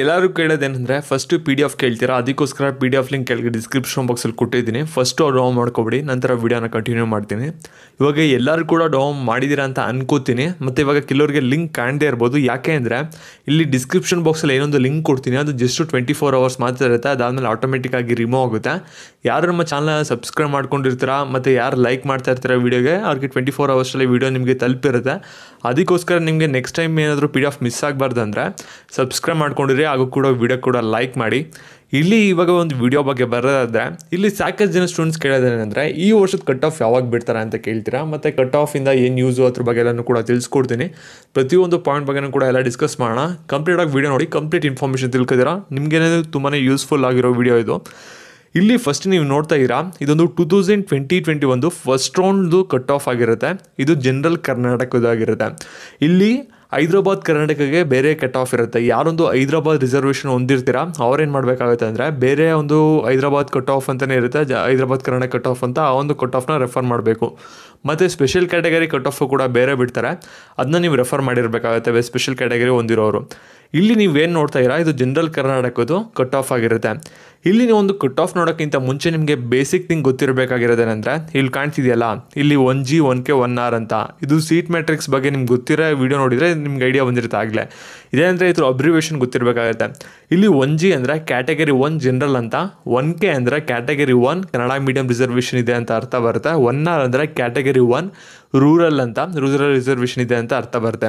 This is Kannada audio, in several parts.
ಎಲ್ಲರೂ ಕೇಳೋದೇನೆಂದರೆ ಫಸ್ಟು ಪಿ ಡಿ ಎಫ್ ಕೇಳ್ತೀರಾ? ಅದಕ್ಕೋಸ್ಕರ ಪಿ ಡಿ ಎಫ್ ಲಿಂಕ್ ಕೆಳಗೆ ಡಿಸ್ಕ್ರಿಪ್ಷನ್ ಬಾಕ್ಸಲ್ಲಿ ಕೊಟ್ಟಿದ್ದೀನಿ ಫಸ್ಟು ಡೌನ್ ಮಾಡ್ಕೊಬಿಡಿ, ನಂತರ ವಿಡಿಯೋನ ಕಂಟಿನ್ಯೂ ಮಾಡ್ತೀನಿ. ಇವಾಗ ಎಲ್ಲರೂ ಕೂಡ ಡೌನ್ ಮಾಡಿದ್ದೀರಾ ಅಂತ ಅನ್ಕೋತೀನಿ. ಮತ್ತು ಇವಾಗ ಕೆಲವರಿಗೆ ಲಿಂಕ್ ಕಾಣದೇ ಇರ್ಬೋದು. ಯಾಕೆ ಅಂದರೆ, ಇಲ್ಲಿ ಡಿಸ್ಕ್ರಿಪ್ಷನ್ ಬಾಕ್ಸಲ್ಲಿ ಏನೊಂದು ಲಿಂಕ್ ಕೊಡ್ತೀನಿ. ಅದು ಜಸ್ಟು ಟ್ವೆಂಟಿ ಫೋರ್ ಅವರ್ಸ್ ಮಾತ್ರ ಇರುತ್ತೆ. ಅದಾದಮೇಲೆ ಆಟೋಮೆಟಿಕ್ ಆಗಿ ರಿಮೂವ್ ಆಗುತ್ತೆ. ಯಾರು ನಮ್ಮ ಚಾನಲ್ ಸಬ್ಸ್ಕ್ರೈಬ್ ಮಾಡ್ಕೊಂಡಿರ್ತೀರಾ, ಮತ್ತು ಯಾರು ಲೈಕ್ ಮಾಡ್ತಾ ಇರ್ತಾರೆ ವೀಡಿಯೋಗೆ, ಅವ್ರಿಗೆ ಟ್ವೆಂಟಿ ಫೋರ್ ಅವರ್ಸಲ್ಲಿ ವೀಡಿಯೋ ನಿಮಗೆ ತಲುಪಿರುತ್ತೆ. ಅದಕ್ಕೋಸ್ಕರ ನಿಮಗೆ ನೆಕ್ಸ್ಟ್ ಟೈಮ್ ಏನಾದರೂ ಪಿ ಡಿ ಎಫ್ ಮಿಸ್ ಆಗಬಾರ್ದು ಅಂದರೆ ಸಬ್ಸ್ಕ್ರೈಬ್ ಮಾಡ್ಕೊಂಡಿರಿ ಹಾಗೂ ಕೂಡ ವಿಡಿಯೋ ಕೂಡ ಲೈಕ್ ಮಾಡಿ. ಇಲ್ಲಿ ಇವಾಗ ಒಂದು ವಿಡಿಯೋ ಬಗ್ಗೆ ಬರೋದಾದರೆ, ಇಲ್ಲಿ ಸಾಕಷ್ಟು ಜನ ಸ್ಟೂಡೆಂಟ್ಸ್ ಕೇಳೋದೇನೆಂದರೆ, ಈ ವರ್ಷದ ಕಟ್ ಆಫ್ ಯಾವಾಗ ಬಿಡ್ತಾರೆ ಅಂತ ಕೇಳ್ತೀರಾ? ಮತ್ತು ಕಟ್ ಆಫಿಂದ ಏನು ಯೂಸು ಅದ್ರ ಬಗ್ಗೆ ಎಲ್ಲನೂ ಕೂಡ ತಿಳಿಸ್ಕೊಡ್ತೀನಿ. ಪ್ರತಿಯೊಂದು ಪಾಯಿಂಟ್ ಬಗ್ಗೆನೂ ಕೂಡ ಎಲ್ಲ ಡಿಸ್ಕಸ್ ಮಾಡೋಣ. ಕಂಪ್ಲೀಟಾಗಿ ವಿಡಿಯೋ ನೋಡಿ ಕಂಪ್ಲೀಟ್ ಇನ್ಫಾರ್ಮೇಷನ್ ತಿಳ್ಕೊತೀರಾ? ನಿಮಗೇನಾದ್ರು ತುಂಬಾ ಯೂಸ್ಫುಲ್ ಆಗಿರೋ ವಿಡಿಯೋ ಇದು. ಇಲ್ಲಿ ಫಸ್ಟ್ ನೀವು ನೋಡ್ತಾ ಇರಾ ಇದೊಂದು ಟೂ ತೌಸಂಡ್ ಟ್ವೆಂಟಿ ಟ್ವೆಂಟಿ ಒಂದು ಫಸ್ಟ್ ರೌಂಡ್ದು ಕಟ್ ಆಫ್ ಆಗಿರುತ್ತೆ. ಇದು ಜನರಲ್ ಕರ್ನಾಟಕದಾಗಿರುತ್ತೆ. ಇಲ್ಲಿ ಹೈದ್ರಾಬಾದ್ ಕರ್ನಾಟಕಕ್ಕೆ ಬೇರೆ ಕಟ್ ಆಫ್ ಇರುತ್ತೆ. ಯಾರೊಂದು ಹೈದ್ರಾಬಾದ್ ರಿಸರ್ವೇಷನ್ ಹೊಂದಿರ್ತೀರಾ, ಅವ್ರೇನು ಮಾಡಬೇಕಾಗುತ್ತೆ ಅಂದರೆ ಬೇರೆ ಒಂದು ಹೈದ್ರಾಬಾದ್ ಕಟ್ ಆಫ್ ಅಂತಲೇ ಇರುತ್ತೆ, ಜ ಹೈದ್ರಾಬಾದ್ ಕರ್ನಾಟಕ ಕಟ್ ಆಫ್ ಅಂತ ಆ ಒಂದು ಕಟ್ ಆಫ್ನ ರೆಫರ್ ಮಾಡಬೇಕು. ಮತ್ತು ಸ್ಪೆಷಲ್ ಕ್ಯಾಟಗರಿ ಕಟ್ ಆಫು ಕೂಡ ಬೇರೆ ಬಿಡ್ತಾರೆ. ಅದನ್ನ ನೀವು ರೆಫರ್ ಮಾಡಿರಬೇಕಾಗುತ್ತೆ ಸ್ಪೆಷಲ್ ಕ್ಯಾಟಗರಿ ಹೊಂದಿರೋರು. ಇಲ್ಲಿ ನೀವೇನು ನೋಡ್ತಾ ಇರಾ ಇದು ಜನರಲ್ ಕರ್ನಾಟಕದ್ದು ಕಟ್ ಆಫ್ ಆಗಿರುತ್ತೆ. ಇಲ್ಲಿ ನೀವು ಒಂದು ಕಟ್ ಆಫ್ ನೋಡೋಕ್ಕಿಂತ ಮುಂಚೆ ನಿಮಗೆ ಬೇಸಿಕ್ ಥಿಂಗ್ ಗೊತ್ತಿರಬೇಕಾಗಿರೋದೇನೆಂದರೆ ಇಲ್ಲಿ ಕಾಣ್ತಿದೆಯಲ್ಲ, ಇಲ್ಲಿ one G one K one R ಅಂತ. ಇದು ಸೀಟ್ ಮ್ಯಾಟ್ರಿಕ್ಸ್ ಬಗ್ಗೆ ನಿಮ್ಗೆ ಗೊತ್ತಿರೋ ವಿಡಿಯೋ ನೋಡಿದರೆ ನಿಮ್ಗೆ ಐಡಿಯಾ ಬಂದಿರುತ್ತೆ ಆಗಲೇ. ಇದೇನಂದರೆ ಇದ್ರ ಅಬ್ರಿವೇಷನ್ ಗೊತ್ತಿರಬೇಕಾಗುತ್ತೆ. ಇಲ್ಲಿ ಒನ್ ಜಿ ಅಂದರೆ ಕ್ಯಾಟಗರಿ ಒನ್ ಜನರಲ್ ಅಂತ ಒನ್ ಕೆ ಅಂದರೆ category one Kannada medium reservation ಇದೆ ಅಂತ ಅರ್ಥ ಬರುತ್ತೆ. ಒನ್ ಆರ್ ಅಂದರೆ ಕ್ಯಾಟಗರಿ ಒನ್ ರೂರಲ್ ಅಂತ ರೂರಲ್ ರಿಸರ್ವೇಷನ್ ಇದೆ ಅಂತ ಅರ್ಥ ಬರುತ್ತೆ.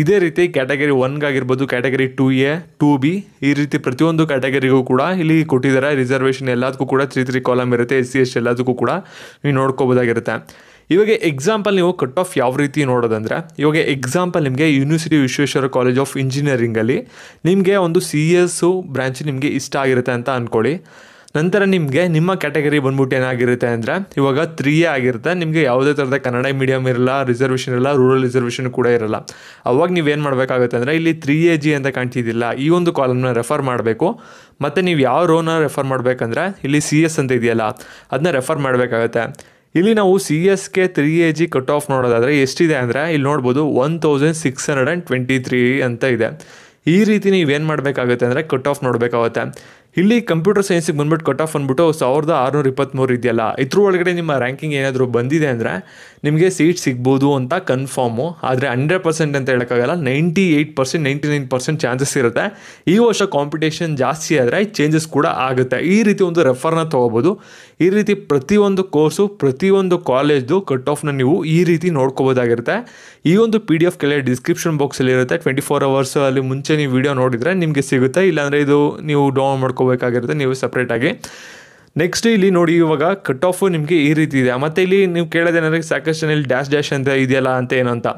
ಇದೇ ರೀತಿ category ಒನ್ಗಾಗಿರ್ಬೋದು category two A two B ಈ ರೀತಿ ಪ್ರತಿಯೊಂದು ಕ್ಯಾಟಗರಿಗೂ ಕೂಡ ಇಲ್ಲಿ ಕೊಟ್ಟಿದ್ದಾರೆ. ರಿಸರ್ವೇಷನ್ ಎಲ್ಲದಕ್ಕೂ ಕೂಡ ತ್ರೀ ತ್ರೀ ಕಾಲಮ್ ಇರುತ್ತೆ ಎಸ್ ಸಿ ಎಸ್ ಎಲ್ಲದಕ್ಕೂ ಕೂಡ ನೀವು ನೋಡ್ಕೋಬೋದಾಗಿರುತ್ತೆ. ಇವಾಗ ಎಕ್ಸಾಂಪಲ್ ನೀವು ಕಟ್ ಆಫ್ ಯಾವ ರೀತಿ ನೋಡೋದಂದರೆ, ಇವಾಗ ಎಕ್ಸಾಂಪಲ್ ನಿಮಗೆ ಯೂನಿವರ್ಸಿಟಿ ವಿಶ್ವೇಶ್ವರ ಕಾಲೇಜ್ ಆಫ್ ಇಂಜಿನಿಯರಿಂಗಲ್ಲಿ ನಿಮಗೆ ಒಂದು ಸಿ ಎಸ್ಸು ಬ್ರಾಂಚ್ ನಿಮಗೆ ಇಷ್ಟ ಆಗಿರುತ್ತೆ ಅಂತ ಅಂದ್ಕೊಳ್ಳಿ ನಂತರ ನಿಮಗೆ ನಿಮ್ಮ ಕ್ಯಾಟಗರಿ ಬಂದ್ಬಿಟ್ಟು ಏನಾಗಿರುತ್ತೆ ಅಂದರೆ, ಇವಾಗ ತ್ರೀ ಎ ಆಗಿರುತ್ತೆ. ನಿಮಗೆ ಯಾವುದೇ ಥರದ ಕನ್ನಡ ಮೀಡಿಯಮ್ ಇರಲ್ಲ ರಿಸರ್ವೇಷನ್ ಇರಲ್ಲ ರೂರಲ್ ರಿಸರ್ವೇಷನ್ ಕೂಡ ಇರಲ್ಲ. ಅವಾಗ ನೀವೇನು ಮಾಡಬೇಕಾಗುತ್ತೆ ಅಂದರೆ, ಇಲ್ಲಿ ತ್ರೀ ಎ ಜಿ ಅಂತ ಕಾಣ್ತಿದ್ದಿಲ್ಲ ಈ ಒಂದು ಕಾಲಮ್ನ ರೆಫರ್ ಮಾಡಬೇಕು. ಮತ್ತು ನೀವು ಯಾವ ರೋನ ರೆಫರ್ ಮಾಡಬೇಕಂದ್ರೆ, ಇಲ್ಲಿ ಸಿ ಎಸ್ ಅಂತ ಇದೆಯಲ್ಲ ಅದನ್ನ ರೆಫರ್ ಮಾಡಬೇಕಾಗುತ್ತೆ. ಇಲ್ಲಿ ನಾವು ಸಿ ಎಸ್ಗೆ three A G cut off ನೋಡೋದಾದರೆ ಎಷ್ಟಿದೆ ಅಂದರೆ, ಇಲ್ಲಿ ನೋಡ್ಬೋದು one thousand six hundred and twenty three ಅಂತ ಇದೆ. ಈ ರೀತಿ ನೀವೇನು ಮಾಡಬೇಕಾಗುತ್ತೆ ಅಂದರೆ ಕಟ್ ಆಫ್ ನೋಡಬೇಕಾಗುತ್ತೆ. ಇಲ್ಲಿ ಕಂಪ್ಯೂಟರ್ ಸೈನ್ಸಿಗೆ ಬಂದ್ಬಿಟ್ಟು ಕಟ್ ಆಫ್ ಅಂದ್ಬಿಟ್ಟು ಸಾವಿರದ ಆರುನೂರ ಇಪ್ಪತ್ತ್ಮೂರು ಇದೆಯಲ್ಲ? ಇದ್ರ ಒಳಗಡೆ ನಿಮ್ಮ ರ್ಯಾಂಕಿಂಗ್ ಏನಾದರೂ ಬಂದಿದೆ ಅಂದರೆ ನಿಮಗೆ ಸೀಟ್ ಸಿಗ್ಬೋದು ಅಂತ ಕನ್ಫರ್ಮು ಆದರೆ ಹಂಡ್ರೆಡ್ ಪರ್ಸೆಂಟ್ ಅಂತ ಹೇಳೋಕ್ಕಾಗಲ್ಲ ninety eight percent ninety nine percent chances ಇರುತ್ತೆ. ಈ ವರ್ಷ ಕಾಂಪಿಟೇಷನ್ ಜಾಸ್ತಿ ಆದರೆ ಚೇಂಜಸ್ ಕೂಡ ಆಗುತ್ತೆ. ಈ ರೀತಿ ಒಂದು ರೆಫರ್ನ ತೊಗೋಬೋದು. ಈ ರೀತಿ ಪ್ರತಿಯೊಂದು ಕೋರ್ಸು ಪ್ರತಿಯೊಂದು ಕಾಲೇಜ್ದು ಕಟ್ ಆಫ್ನ ನೀವು ಈ ರೀತಿ ನೋಡ್ಕೋಬೋದಾಗಿರುತ್ತೆ. ಈ ಒಂದು ಪಿ ಡಿ ಎಫ್ ಕೆಳಗೆ ಡಿಸ್ಕ್ರಿಪ್ಷನ್ ಬಾಕ್ಸಲ್ಲಿ ಇರುತ್ತೆ. ಟ್ವೆಂಟಿ ಫೋರ್ ಅವರ್ಸ್ ಅಲ್ಲಿ ಮುಂಚೆ ನೀವು ವಿಡಿಯೋ ನೋಡಿದರೆ ನಿಮಗೆ ಸಿಗುತ್ತೆ. ಇಲ್ಲಾಂದರೆ ಇದು ನೀವು ಡೌನ್ಲೋಡ್ ಮಾಡ್ಕೋಬೇಕಾಗಿರುತ್ತೆ, ನೀವು ಸಪ್ರೇಟಾಗಿ ನೆಕ್ಸ್ಟ್ ಇಲ್ಲಿ ನೋಡಿ ಇವಾಗ ಕಟ್ ಆಫು ನಿಮಗೆ ಈ ರೀತಿ ಇದೆ. ಮತ್ತೆ ಇಲ್ಲಿ ನೀವು ಕೇಳೋದೇನೆಂದರೆ ಸಾಕಷ್ಟು ಇಲ್ಲಿ ಡ್ಯಾಶ್ ಡ್ಯಾಶ್ ಅಂತ ಇದೆಯಲ್ಲ ಅಂತ ಏನು ಅಂತ.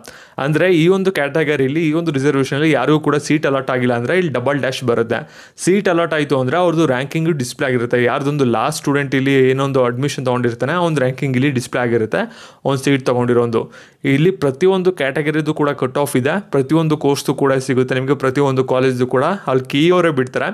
ಅಂದರೆ ಈ ಒಂದು ಕ್ಯಾಟಗರಿಲಿ ಈ ಒಂದು ರಿಸರ್ವೇಷನಲ್ಲಿ ಯಾರಿಗೂ ಕೂಡ ಸೀಟ್ ಅಲಾಟ್ ಆಗಿಲ್ಲ ಅಂದರೆ ಇಲ್ಲಿ ಡಬಲ್ ಡ್ಯಾಶ್ ಬರುತ್ತೆ. ಸೀಟ್ ಅಲಾಟ್ ಆಯಿತು ಅಂದರೆ ಅವ್ರದ್ದು ರ್ಯಾಂಕಿಂಗು ಡಿಸ್ಪ್ಲೇ ಆಗಿರುತ್ತೆ. ಯಾರ್ದೊಂದು ಲಾಸ್ಟ್ ಸ್ಟೂಡೆಂಟ್ ಇಲ್ಲಿ ಏನೊಂದು ಅಡ್ಮಿಷನ್ ತೊಗೊಂಡಿರ್ತಾನೆ, ಅವ್ನು ರ್ಯಾಂಕಿಂಗ್ ಇಲ್ಲಿ ಡಿಸ್ಪ್ಲೇ ಆಗಿರುತ್ತೆ. ಅವ್ನು ಸೀಟ್ ತೊಗೊಂಡಿರೋದು. ಇಲ್ಲಿ ಪ್ರತಿಯೊಂದು ಕ್ಯಾಟಗರಿದು ಕೂಡ ಕಟ್ ಆಫ್ ಇದೆ. ಪ್ರತಿಯೊಂದು ಕೋರ್ಸ್ದು ಕೂಡ ಸಿಗುತ್ತೆ. ನಿಮಗೆ ಪ್ರತಿಯೊಂದು ಕಾಲೇಜ್ದು ಕೂಡ ಅಲ್ಲಿ ಕೀ ಅವರೇ ಬಿಡ್ತಾರೆ.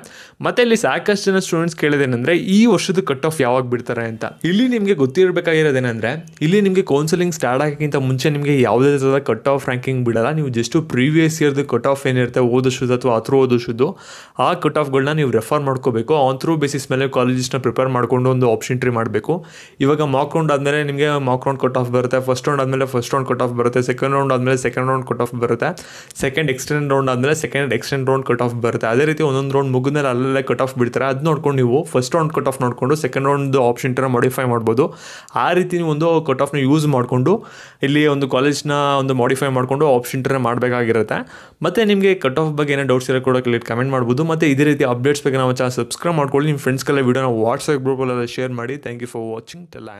ಮತ್ತು ಇಲ್ಲಿ ಸಾಕಷ್ಟು ಜನ ಸ್ಟೂಡೆಂಟ್ಸ್ ಕೇಳೋದೇನೆಂದರೆ, ಈ ವರ್ಷದ ಕಟ್ ಆಫ್ ಯಾವಾಗ ಬಿಡ್ತಾರೆ ಅಂತ. ಇಲ್ಲಿ ನಿಮಗೆ ಗೊತ್ತಿರಬೇಕಾಗಿರೋದೇನೆಂದರೆ, ಇಲ್ಲಿ ನಿಮಗೆ ಕೌನ್ಸಿಲಿಂಗ್ ಸ್ಟಾರ್ಟ್ ಆಗೋಕ್ಕಿಂತ ಮುಂಚೆ ನಿಮಗೆ ಯಾವುದೇ ಥರದ ಕಟ್ ಆಫ್ ರ್ಯಾಂಕಿಂಗ್ ಬಿಡಲ್ಲ. ನೀವು ಜಸ್ಟ್ ಪ್ರೀವಿಯಸ್ ಇಯರ್ದು ಕಟ್ ಆಫ್ ಏನಿರುತ್ತೆ ಓದೋಶದ್ದು ಅಥವಾ ಹತ್ರ ಓದೋಶದ್ದು ಆ ಕಟ್ ಆಫ್ಗಳನ್ನ ನೀವು ರೆಫರ್ ಮಾಡ್ಕೋಬೇಕು. ಆನ್ ಥ್ರೂ ಬೇಸಿಸ್ ಮೇಲೆ ಕಾಲೇಜಸ್ನ ಪ್ರಿಪೇರ್ ಮಾಡಿಕೊಂಡು ಒಂದು ಆಪ್ಷನ್ ಟ್ರೀ ಮಾಡಬೇಕು. ಇವಾಗ ಮಾಕ್ ರೌಂಡ್ ಆದಮೇಲೆ ನಿಮಗೆ ಮಾಕ್ ರೌಂಡ್ ಕಟ್ ಆಫ್ ಬರುತ್ತೆ. ಫಸ್ಟ್ ರೌಂಡ್ ಆದಮೇಲೆ ಫಸ್ಟ್ ರೌಂಡ್ ಕಟ್ ಆಫ್ ಬರುತ್ತೆ. ಸೆಕೆಂಡ್ ರೌಂಡ್ ಆದಮೇಲೆ ಸೆಕೆಂಡ್ ರೌಂಡ್ ಕಟ್ ಆಫ್ ಬರುತ್ತೆ. ಸೆಕೆಂಡ್ ಎಕ್ಸ್ಟೆಂಡ್ ರೌಂಡ್ ಆದಮೇಲೆ second extend round cut off ಬರುತ್ತೆ. ಅದೇ ರೀತಿ ಒಂದೊಂದು ರೌಂಡ್ ಮುಗಿದ್ಮೇಲೆ ಅಲ್ಲೇ ಕಟ್ ಆಫ್ ಬಿಡ್ತಾರೆ? ಅದು ನೋಡ್ಕೊಂಡು ನೀವು ಫಸ್ಟ್ ರೌಂಡ್ ಕಟ್ ಆಫ್ ನೋಡಿಕೊಂಡು ಸೆಕೆಂಡ್ ರೌಂಡ್ ಆಪ್ಷನ್ ಥರ ಮಾಡಿಫೈ ಮಾಡ್ಬೋದು. ಆ ರೀತಿ ಒಂದು ಕಟ್ ಆಫ್ನ ಯೂಸ್ ಮಾಡಿಕೊಂಡು ಇಲ್ಲಿ ಒಂದು ಕಾಲೇಜ್ನ ಒಂದು ಮಾಡಿಫೈ ಮಾಡಿಕೊಂಡು ಆಪ್ಷನ್ ಥರ ಮಾಡಬೇಕಾಗಿರುತ್ತೆ. ಮತ್ತು ನಿಮಗೆ ಕಟ್ ಆಫ್ ಬಗ್ಗೆ ಏನೋ ಡೌಟ್ಸ್ ಇರೋ ಕೂಡ ಕಮೆಂಟ್ ಮಾಡ್ಬೋದು. ಮತ್ತು ಇದೇ ರೀತಿ ಅಪ್ಡೇಟ್ಸ್ ಬಗ್ಗೆ ನಾವು ಚಾನಲ್ ಸಬ್ಸ್ಕ್ರೈಬ್ ಮಾಡ್ಕೊಳ್ಳಿ. ನಿಮ್ಮ ಫ್ರೆಂಡ್ಸ್ಗೆಲ್ಲ ವೀಡಿಯೋನ ವಾಟ್ಸಪ್ ಗ್ರೂಪಲ್ಲೆಲ್ಲ ಶೇರ್ ಮಾಡಿ. Thank you for watching tell